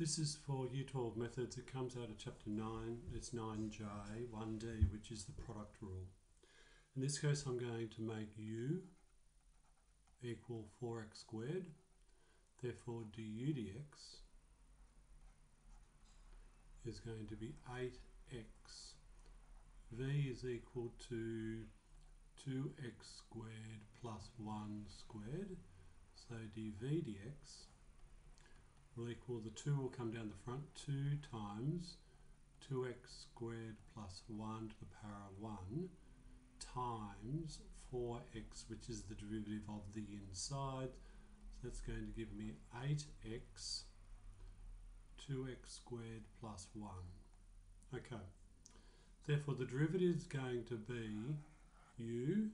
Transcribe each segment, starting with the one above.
This is for Year 12 methods. It comes out of Chapter 9. It's 9J, 1D, which is the product rule. In this case, I'm going to make u equal 4x squared. Therefore, du dx is going to be 8x. v is equal to 2x squared plus 1 squared. So dv dx will equal, the 2 will come down the front, 2 times 2x squared plus 1 to the power of 1 times 4x, which is the derivative of the inside. So that's going to give me 8x, 2x squared plus 1. Okay. Therefore, the derivative is going to be u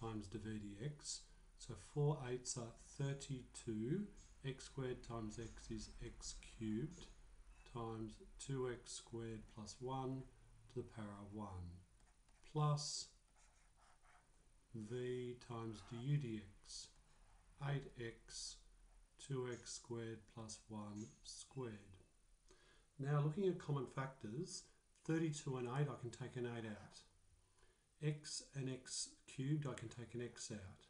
times dv dx. So 4 eighths are 32 x squared times x is x cubed times 2x squared plus 1 to the power of 1 plus v times du dx 8x 2x squared plus 1 squared. Now looking at common factors 32 and 8 I can take an 8 out. x and x cubed I can take an x out.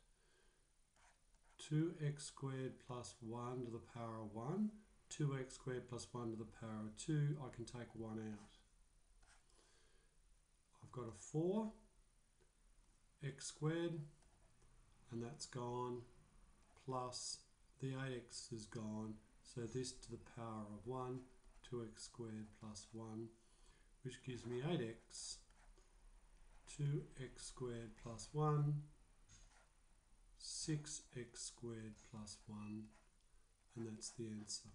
2x squared plus 1 to the power of 1, 2x squared plus 1 to the power of 2, I can take 1 out. I've got a 4, x squared, and that's gone, plus the 8x is gone, so this to the power of 1, 2x squared plus 1, which gives me 8x, 2x squared plus 1, 6x squared plus 1 and that's the answer.